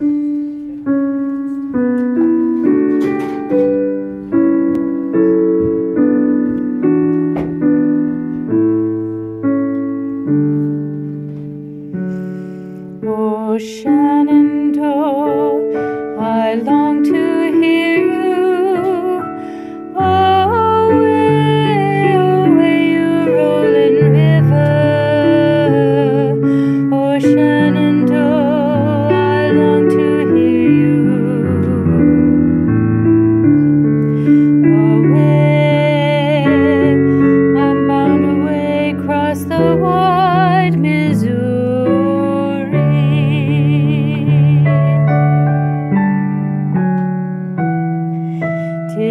Oh, Shenandoah, I long to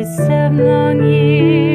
seven long years